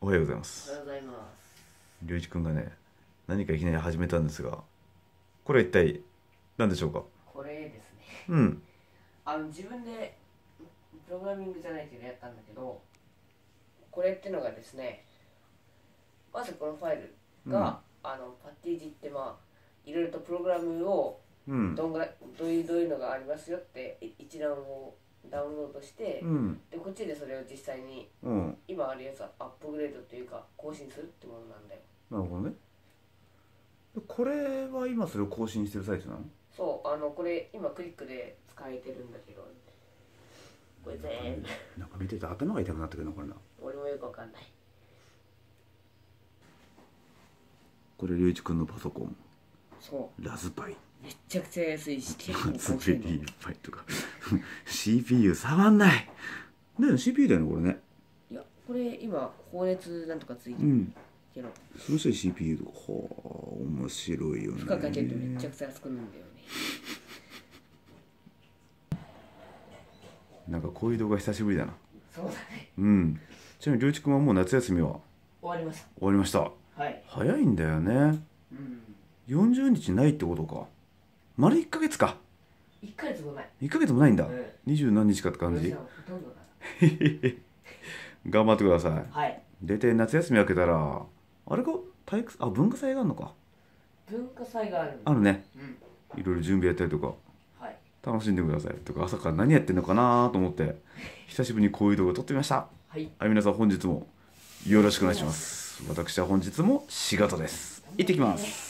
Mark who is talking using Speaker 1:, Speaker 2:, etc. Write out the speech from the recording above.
Speaker 1: おはようございま
Speaker 2: お
Speaker 1: す
Speaker 2: はようございます。
Speaker 1: 龍一くんがね何かいきなり始めたんですがこれは一体何でしょうか？
Speaker 2: これですね。
Speaker 1: うん
Speaker 2: あの自分でプログラミングじゃないけどやったんだけど、これってのがですね、まずこのファイルが、あのパッケージってまあいろいろとプログラムを
Speaker 1: うん
Speaker 2: どんぐらいどういうどういうのがありますよってい一覧をダウンロードして、
Speaker 1: うん。
Speaker 2: でこっちでそれを実際に
Speaker 1: うん。
Speaker 2: 今あるやつはアップグレードというか更新するってものなんだよ。
Speaker 1: なるほどね。これは今それを更新してる最中なの？
Speaker 2: そうあのこれ今クリックで使えてるんだけど、これ全部。
Speaker 1: なんか見てて頭が痛くなってくるなこれな。
Speaker 2: 俺もよくわかんない。
Speaker 1: これ龍一くんのパソコン。
Speaker 2: そう。
Speaker 1: ラズパイ。
Speaker 2: めっちゃくちゃ安いし 結構
Speaker 1: ラズベリーパイとか CPU 触んない。だよね CPU だよねこれね。
Speaker 2: いやこれ今放熱なんとかついてる。
Speaker 1: うん。
Speaker 2: けど、
Speaker 1: その人に CPU とかはあ面白いよね。
Speaker 2: 負荷かけるとめっちゃくちゃ安くなるんだよね。
Speaker 1: なんかこういう動画久しぶりだな。
Speaker 2: そうだね。
Speaker 1: うん。ちなみに龍一くんはもう夏休みは？
Speaker 2: 終わりまし
Speaker 1: 終わりました。
Speaker 2: たはい。
Speaker 1: 早いんだよね。
Speaker 2: うん。
Speaker 1: 40日ないってことか。丸1ヶ月か
Speaker 2: 1ヶ月もない。
Speaker 1: 1ヶ月もないんだ。
Speaker 2: うん。
Speaker 1: 二十何日かって感じ？頑張ってください。
Speaker 2: はい。
Speaker 1: 大体夏休み明けたらあれか？体育あ文化祭があるのか？
Speaker 2: 文化祭がある。
Speaker 1: あるね。
Speaker 2: うん。
Speaker 1: いろいろ準備やったりとか。
Speaker 2: はい。
Speaker 1: 楽しんでくださいとか。朝から何やってんのかなと思って 久しぶりにこういう動画撮ってみました。
Speaker 2: はい。
Speaker 1: はい皆さん本日もよろしくお願いします。私は本日も仕事です。行ってきます